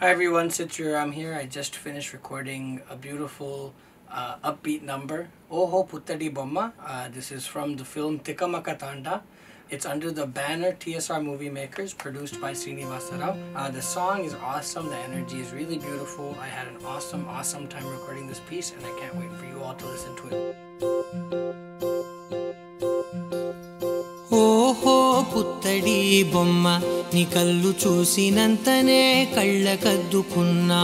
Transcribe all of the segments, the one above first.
Hi everyone, Sitram here. I just finished recording a beautiful uh, upbeat number, Oho Puttadi Bomma. Uh, this is from the film Tikamaka Tanda. It's under the banner TSR Movie Makers, produced by Srinivasa Rao. Uh, the song is awesome, the energy is really beautiful. I had an awesome, awesome time recording this piece, and I can't wait for you all to listen to it. పుత్తడి బొమ్మ నీ కళ్ళు చూసినంతనే కళ్ళకద్దుకున్నా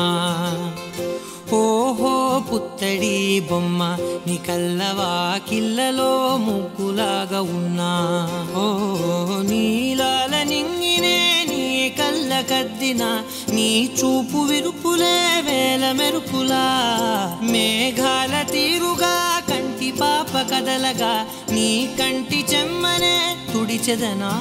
ఓహో పుత్తడి బొమ్మ నీ కళ్ళవాకిళ్ళలో ముగ్గులాగా ఉన్నా. ఓ నీలాల నింగినే నీ కళ్ళ కద్దిన నీ చూపు విరుపులే వేల మెరుపులా. మేఘాల తీరుగా కంటి పాప కదలగా నీ కంటి చెమ్మనే తుడిచెదనా?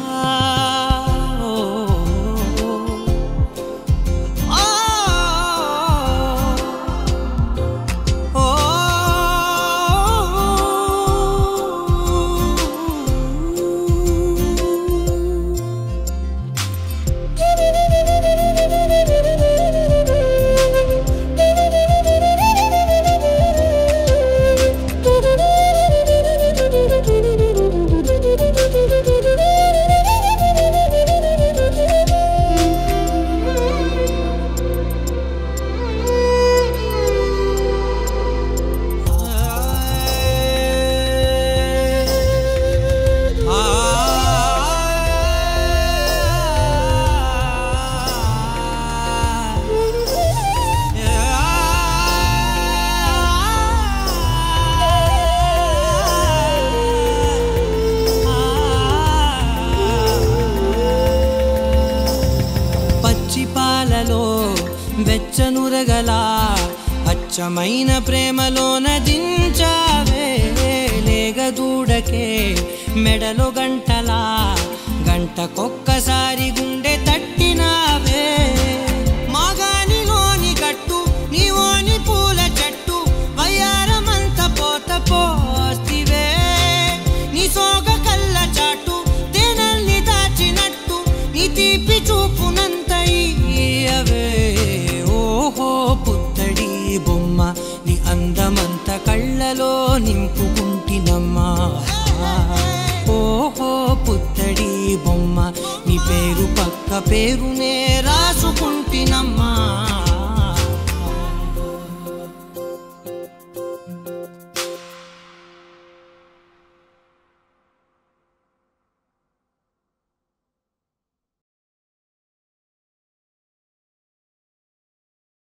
వెచ్చనురగలా అచ్చమైన ప్రేమలోన దించావే లేగదూడకే మెడలో గంటలా గంటకొక్కసారి గుండె తట్టినావే మాగానిలోని కట్టు నీవోని పూల చెట్టు వయ్యారమంత పోత పోస్తివే. నీ సోగ కళ్ళ చాటు తేనల్ని దాచినట్టు నీ తీపి చూపునంత కళ్ళలో నింపుకుంటినమ్మా. ఓహో పుత్తడి బొమ్మ నీ పేరు పక్క పేరునే రాసుకుంటా